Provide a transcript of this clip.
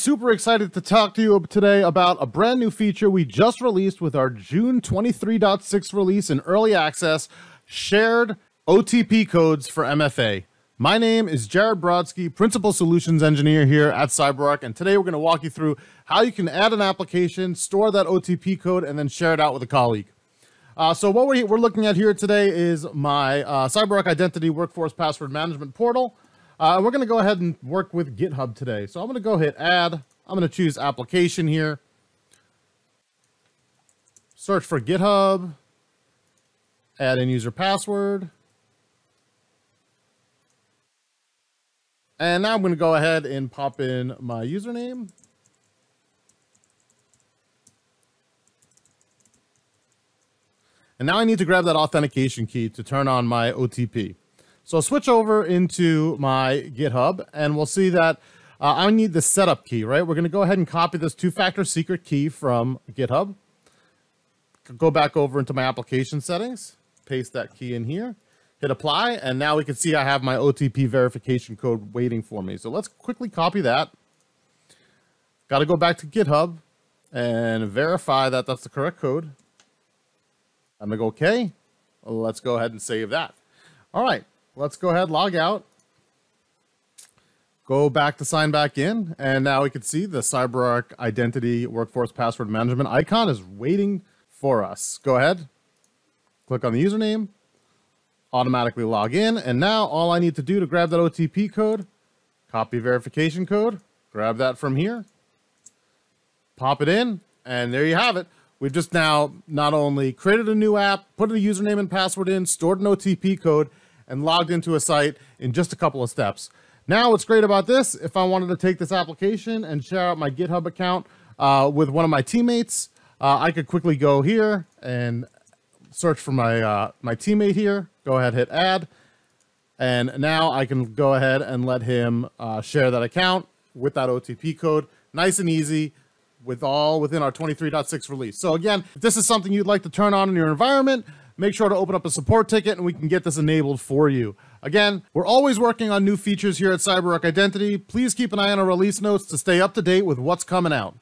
Super excited to talk to you today about a brand new feature we just released with our June 23.6 release in early access, shared OTP codes for MFA. My name is Jared Brodsky, Principal Solutions Engineer here at CyberArk, and today we're going to walk you through how you can add an application, store that OTP code, and then share it out with a colleague. Uh, so what we're, we're looking at here today is my uh, CyberArk Identity Workforce Password Management Portal. Uh, we're going to go ahead and work with GitHub today. So I'm going to go hit add. I'm going to choose application here. Search for GitHub. Add in user password. And now I'm going to go ahead and pop in my username. And now I need to grab that authentication key to turn on my OTP. So I'll switch over into my GitHub and we'll see that uh, I need the setup key, right? We're going to go ahead and copy this two-factor secret key from GitHub. Go back over into my application settings, paste that key in here, hit apply, and now we can see I have my OTP verification code waiting for me. So let's quickly copy that. Got to go back to GitHub and verify that that's the correct code. I'm to go OK. Let's go ahead and save that. All right let's go ahead, log out. Go back to sign back in, and now we can see the CyberArk Identity Workforce Password Management icon is waiting for us. Go ahead, click on the username, automatically log in, and now all I need to do to grab that OTP code, copy verification code, grab that from here, pop it in, and there you have it. We've just now not only created a new app, put a username and password in, stored an OTP code, and logged into a site in just a couple of steps. Now, what's great about this, if I wanted to take this application and share out my GitHub account uh, with one of my teammates, uh, I could quickly go here and search for my, uh, my teammate here, go ahead, hit add, and now I can go ahead and let him uh, share that account with that OTP code. Nice and easy with all within our 23.6 release. So again, if this is something you'd like to turn on in your environment, make sure to open up a support ticket and we can get this enabled for you. Again, we're always working on new features here at CyberArk Identity. Please keep an eye on our release notes to stay up to date with what's coming out.